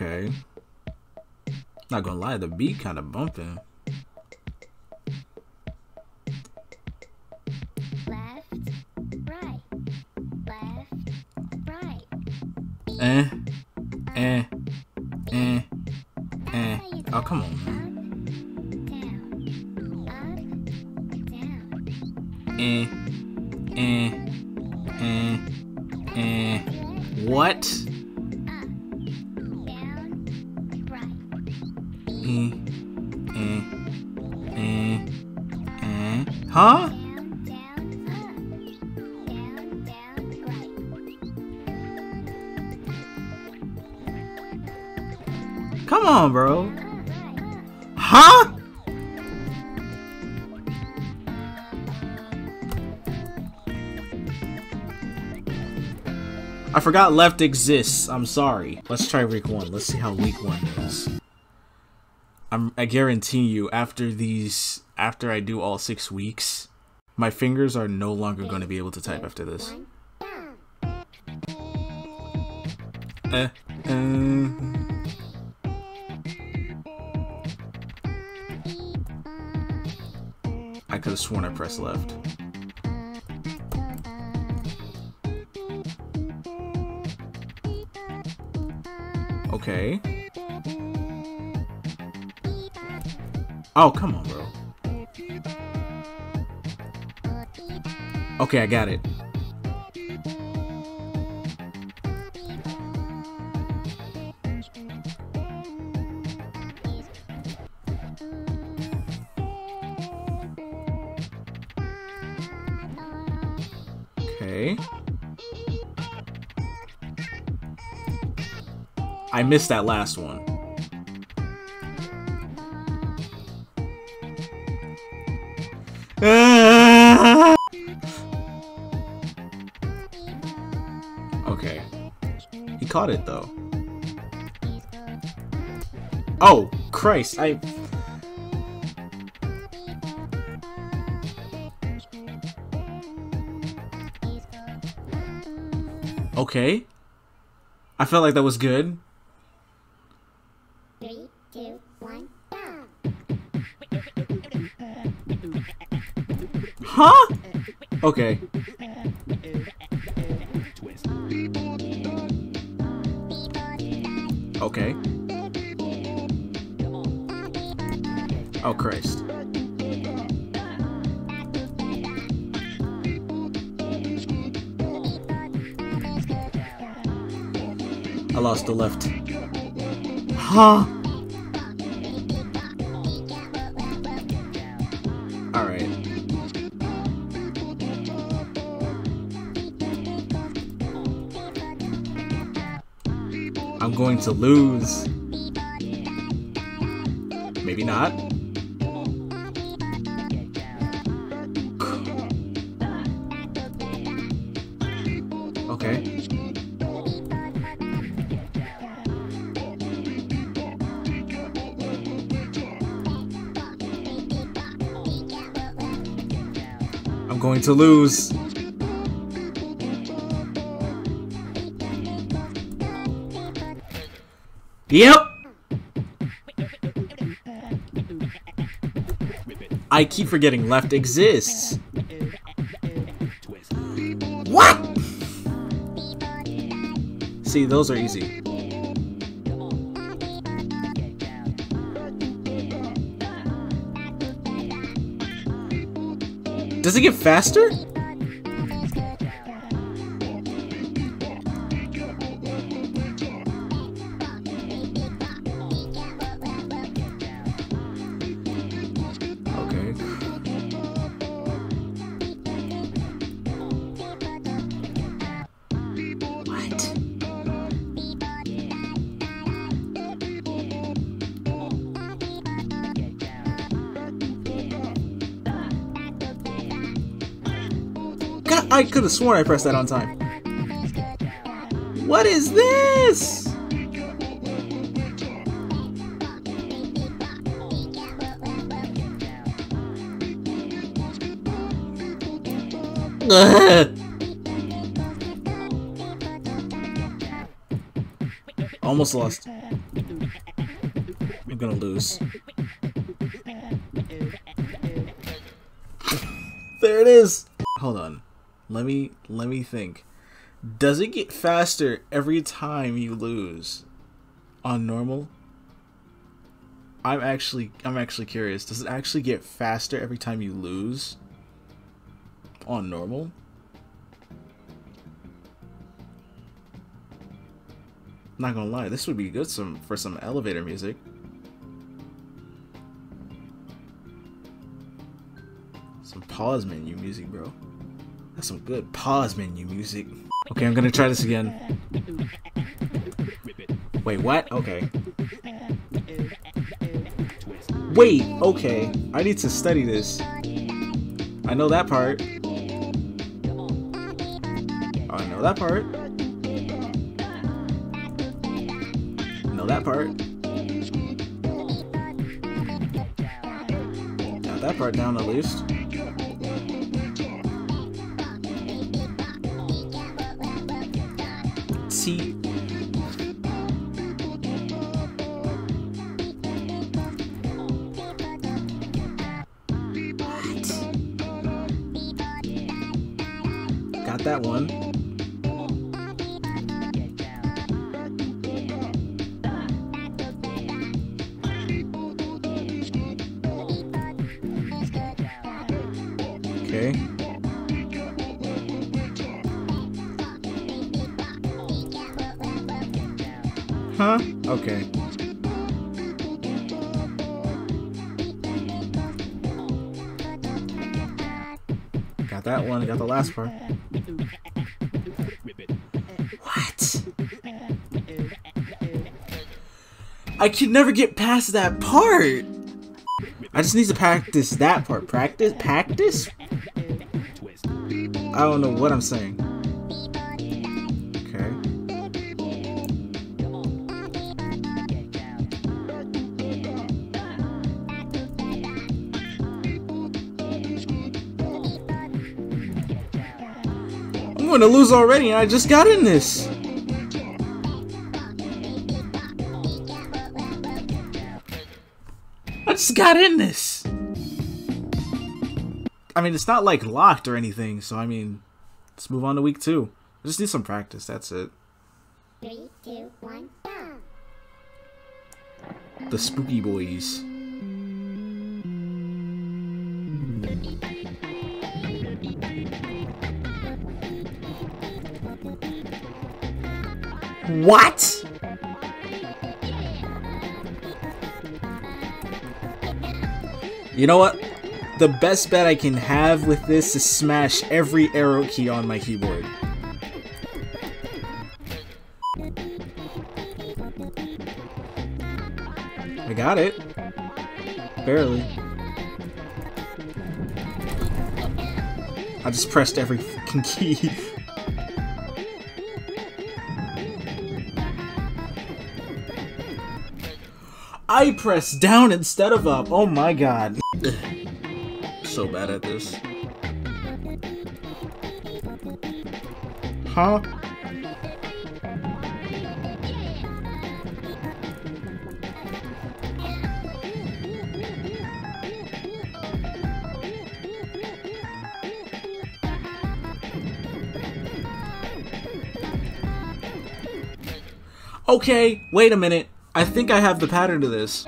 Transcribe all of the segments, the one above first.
Okay. Not gonna lie, the beat kind of bumping. left, right, left, right. Eh, eh, eh, eh. Oh, come on, man. Eh, eh, eh, eh. What? Huh? Come on, bro. Huh? I forgot left exists. I'm sorry. Let's try week one. Let's see how week one goes. I'm, I guarantee you, after these, after I do all six weeks, my fingers are no longer going to be able to type after this. Eh, uh, I could have sworn I pressed left. Okay. Oh, come on, bro. Okay, I got it. Okay. I missed that last one. Caught it though. Oh, Christ, I... Okay. I felt like that was good. Three, two, one. Huh? Okay. Okay. Oh, Christ. I lost the left. Huh? I'm going to lose. Maybe not. Okay. I'm going to lose. Yep. I keep forgetting left exists. What? See, those are easy. Does it get faster? I could have sworn I pressed that on time. What is this? Almost lost. I'm gonna lose. there it is. Hold on. Let me let me think. Does it get faster every time you lose on normal? I'm actually I'm actually curious. Does it actually get faster every time you lose on normal? Not gonna lie, this would be good some for some elevator music. Some pause menu music, bro. That's some good pause menu music. Okay, I'm gonna try this again. Wait, what? Okay. Wait, okay. I need to study this. I know that part. I know that part. Know that part. Got that part down at least. See. Got that one. Okay. Got that one. Got the last part. What? I can never get past that part. I just need to practice that part. Practice? Practice? I don't know what I'm saying. To lose already, and I just got in this. I just got in this. I mean, it's not like locked or anything, so I mean, let's move on to week two. I just need some practice, that's it. Three, two, one, go. The Spooky Boys. What? You know what? The best bet I can have with this is smash every arrow key on my keyboard. I got it. Barely. I just pressed every fucking key. I press down instead of up. Oh my god. so bad at this. Huh? Okay, wait a minute. I think I have the pattern to this.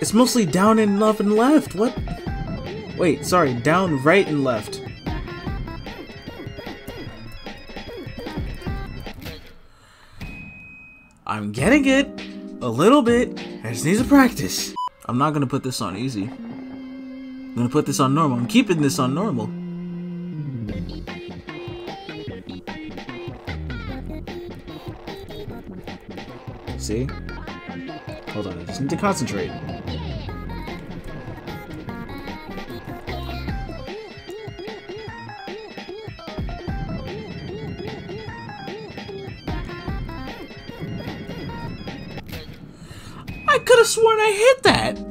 It's mostly down and up and left. What? Wait, sorry, down, right, and left. I'm getting it. A little bit. I just need to practice. I'm not gonna put this on easy. I'm gonna put this on normal. I'm keeping this on normal. See? Hold on, I just need to concentrate. I could have sworn I hit that!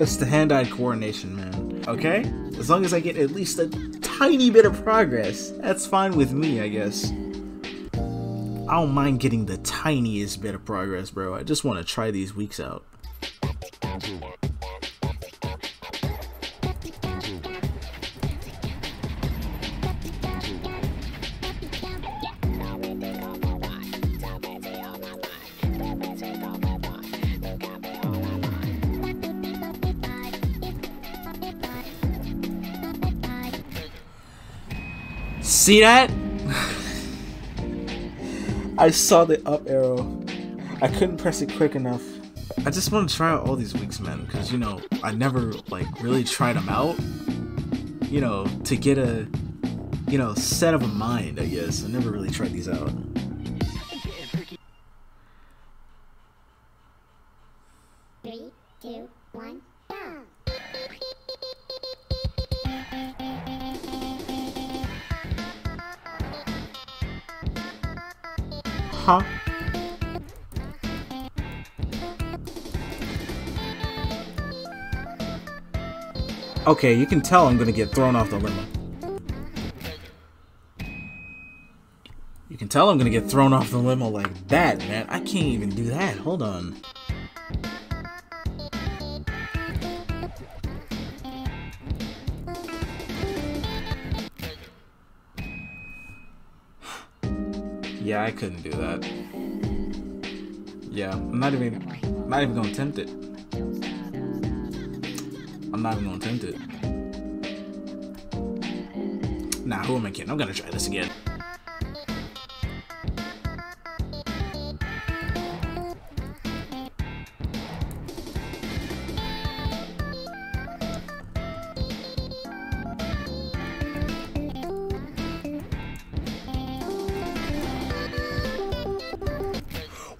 It's the hand-eye coordination, man. Okay? As long as I get at least a tiny bit of progress, that's fine with me, I guess. I don't mind getting the tiniest bit of progress, bro. I just want to try these weeks out. See that? I saw the up arrow. I couldn't press it quick enough. I just want to try out all these weeks, man, because you know I never like really tried them out. You know, to get a you know set of a mind. I guess I never really tried these out. Okay, you can tell I'm gonna get thrown off the limo. You can tell I'm gonna get thrown off the limo like that, man. I can't even do that. Hold on. Yeah, I couldn't do that. Yeah, I'm not even not even gonna attempt it. I'm not even gonna attempt it. Nah, who am I kidding? I'm gonna try this again.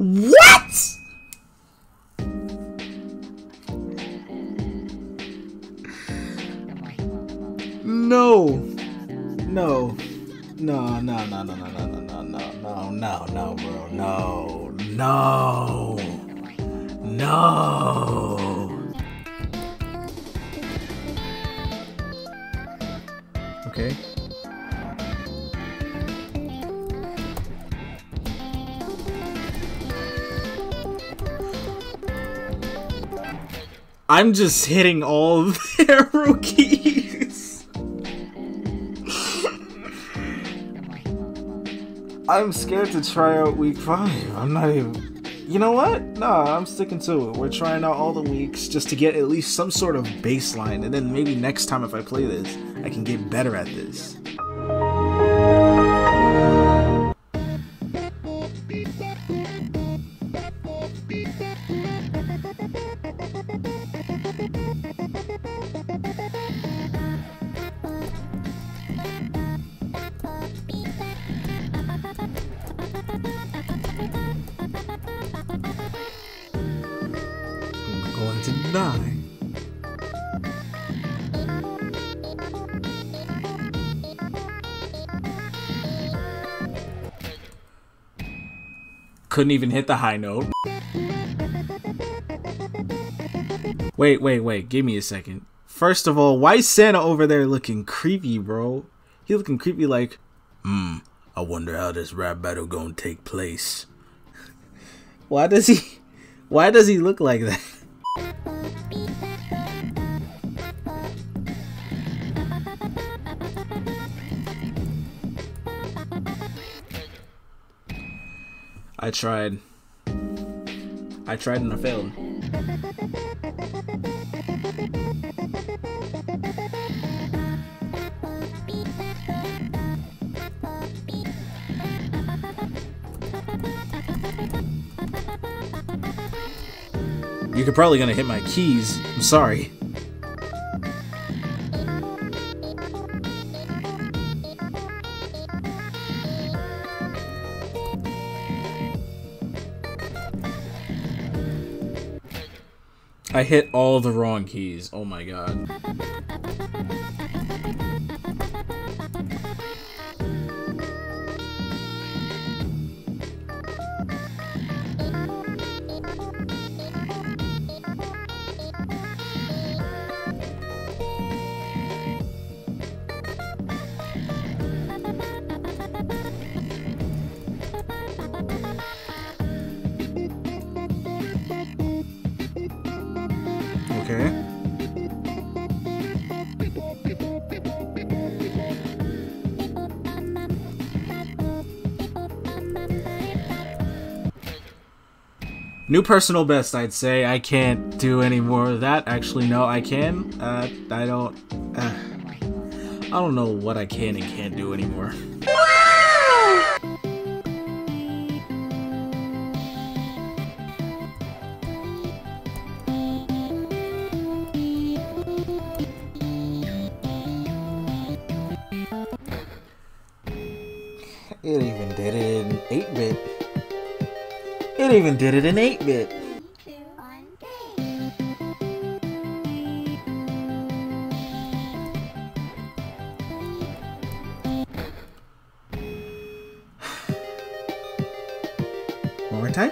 What? No. No. No, no, no, no, no, no, no, no, no, no, no, no, bro. No. No. No. Okay. I'm just hitting all the arrow keys. I'm scared to try out week five. I'm not even. You know what? Nah, I'm sticking to it. We're trying out all the weeks just to get at least some sort of baseline, and then maybe next time if I play this, I can get better at this. Couldn't even hit the high note. Wait, wait, wait. Give me a second. First of all, why is Santa over there looking creepy, bro? He looking creepy like, hmm, I wonder how this rap battle gonna take place. why does he, why does he look like that? I tried. I tried and I failed. You could probably gonna hit my keys. I'm sorry. I hit all the wrong keys. Oh my god. New personal best, I'd say. I can't do any more of that. Actually, no, I can. Uh, I don't. Uh, I don't know what I can and can't do anymore. Even did it in 8 bit. One. One more time.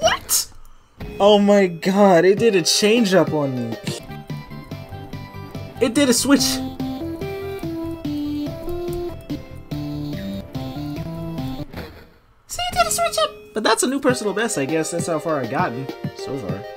What? Oh my god, it did a change up on me. It did a switch. See, it did a switch up. But that's a new personal best, I guess. That's how far I've gotten so far.